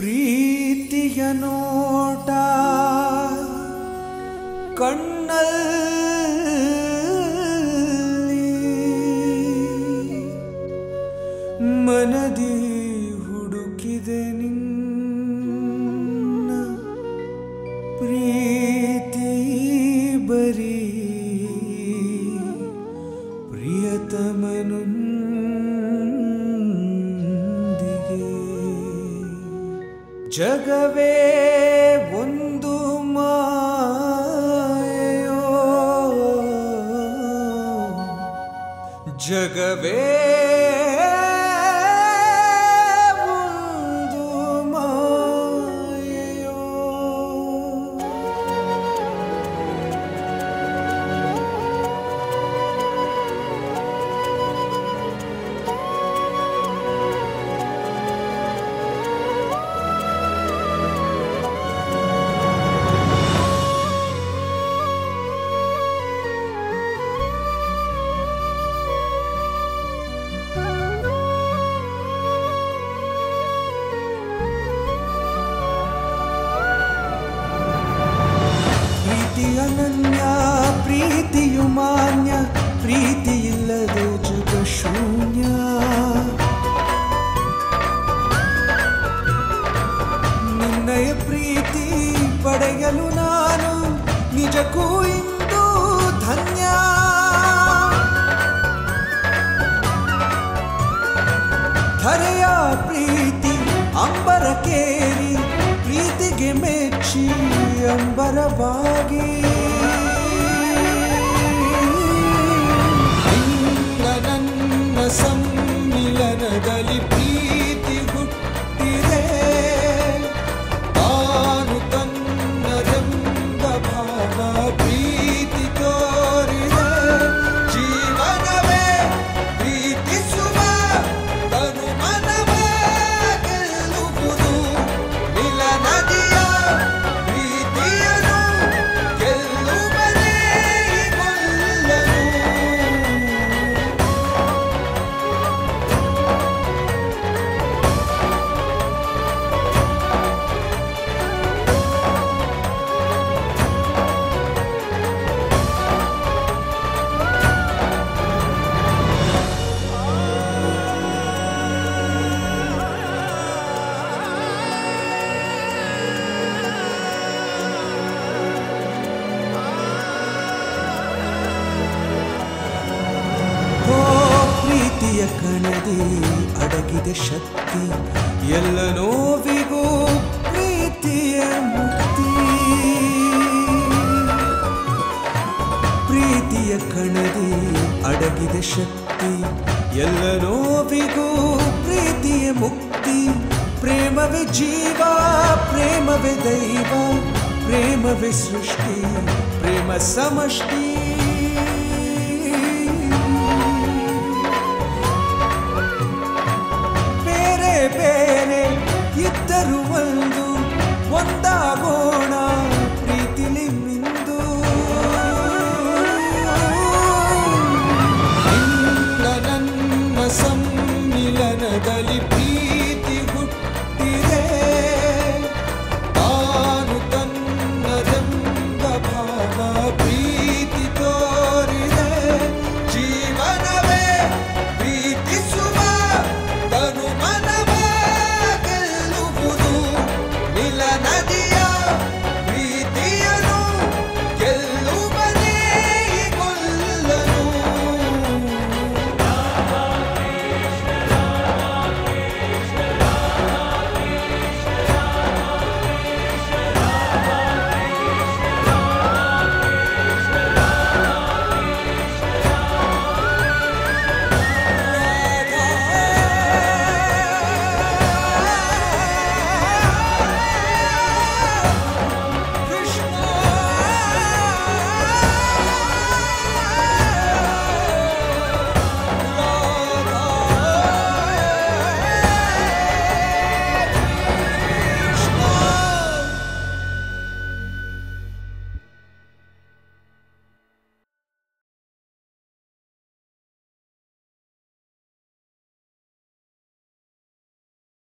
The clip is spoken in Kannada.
ಪ್ರೀತಿಯ ನೋಟ ಕಣ್ಣಲ್ಲಿ ಜಗವೇ ಒಂದು ಮಾಯೆಯೋ ಜಗವೇ ಅನನ್ಯ, ಪ್ರೀತಿಯು ಮಾನ್ಯ ಪ್ರೀತಿ ಇಲ್ಲದೆ ಜುಗ ಶೂನ್ಯ. ನಿನ್ನಯ ಪ್ರೀತಿ ಪಡೆಯಲು ನಾನು ನಿಜಕ್ಕೂ ಇಂದು ಧನ್ಯ. ಧರೆಯ ಪ್ರೀತಿ ಅಂಬರ ಕೇರಿ ಪ್ರೀತಿಗೆ ಮೆಚ್ಚಿ. ಅಂಬರ ಕಣದಿ ಅಡಗಿದೆ ಶಕ್ತಿ. ಎಲ್ಲ ನೋವಿಗೂ ಪ್ರೀತಿಯ ಮುಕ್ತಿ. ಪ್ರೀತಿಯ ಕಣದಿ ಅಡಗಿದೆ ಶಕ್ತಿ. ಎಲ್ಲ ನೋವಿಗೂ ಪ್ರೀತಿಯ ಮುಕ್ತಿ. ಪ್ರೇಮವೇ ಜೀವ, ಪ್ರೇಮವೇ ದೈವ, ಪ್ರೇಮವೇ ಸೃಷ್ಟಿ, ಪ್ರೇಮ ಸಮಷ್ಟಿ.